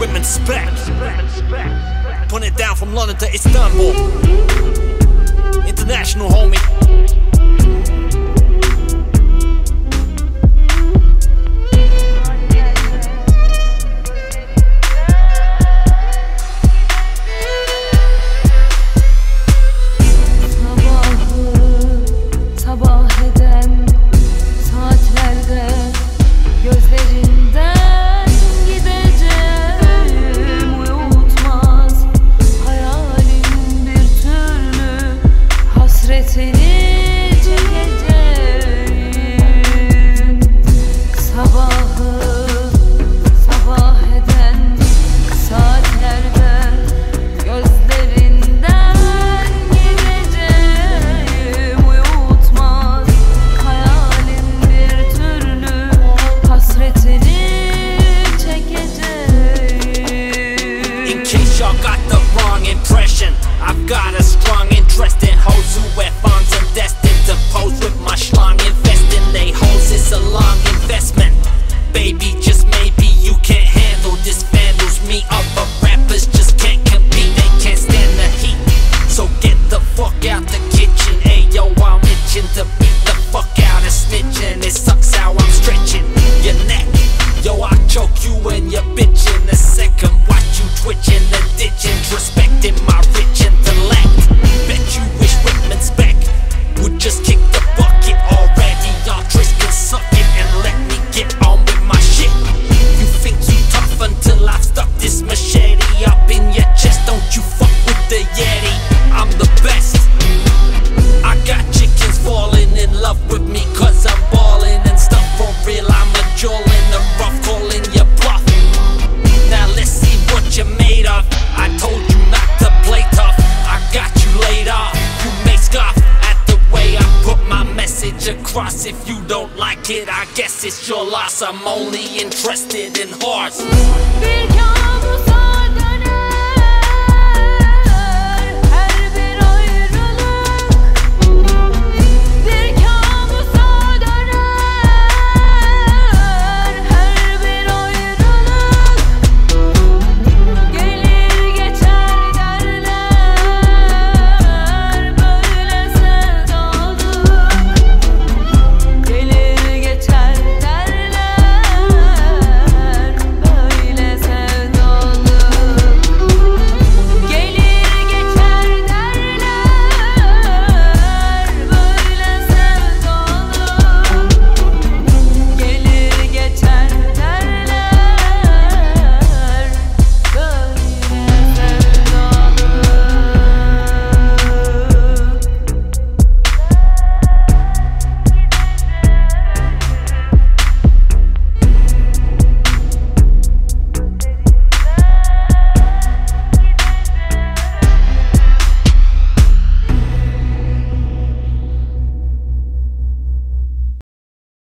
Women. Put it down from London to Istanbul. International, homie. Wrong impression, I've got a strong interest in hoes who wear thongs and destined to pose with my schlong. Investing they hoes is a long investment. Baby, just maybe you can't handle this vandals. Me other rappers just can't compete, they can't stand the heat. So get the fuck out the kitchen. Ayo, I'm itching to beat the fuck out of snitching. It sucks how I'm stretching your neck. Yo, I choke you and your bitch in a second. Watch you twitching across. If you don't like it, I guess it's your loss. I'm only interested in hearts.